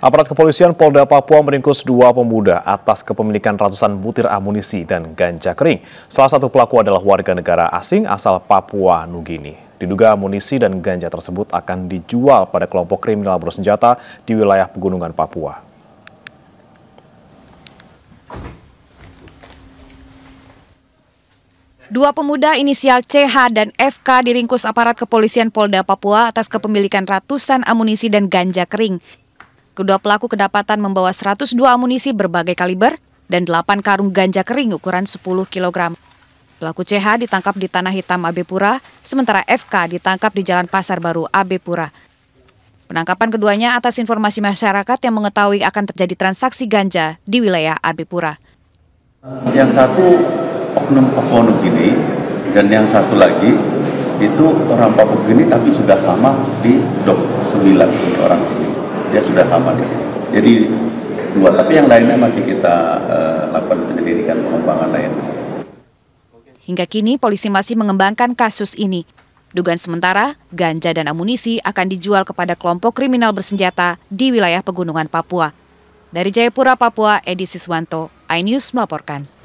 Aparat kepolisian Polda Papua meringkus dua pemuda atas kepemilikan ratusan butir amunisi dan ganja kering. Salah satu pelaku adalah warga negara asing asal Papua Nugini. Diduga amunisi dan ganja tersebut akan dijual pada kelompok kriminal bersenjata di wilayah pegunungan Papua. Dua pemuda inisial CH dan FK diringkus aparat kepolisian Polda Papua atas kepemilikan ratusan amunisi dan ganja kering. Kedua pelaku kedapatan membawa 102 amunisi berbagai kaliber dan 8 karung ganja kering ukuran 10 kg. Pelaku CH ditangkap di Tanah Hitam Abepura, sementara FK ditangkap di Jalan Pasar Baru Abepura. Penangkapan keduanya atas informasi masyarakat yang mengetahui akan terjadi transaksi ganja di wilayah Abepura. Yang satu oknum Papua Nugini dan yang satu lagi itu orang Papua Nugini tapi sudah lama di Dok 9 ini orang. Dia sudah lama di sini. Jadi dua, tapi yang lainnya masih kita uh, lakukan penyelidikan pengembangan lain. Hingga kini polisi masih mengembangkan kasus ini. Dugaan sementara, ganja dan amunisi akan dijual kepada kelompok kriminal bersenjata di wilayah pegunungan Papua. Dari Jayapura, Papua, Edi Siswanto, iNews melaporkan.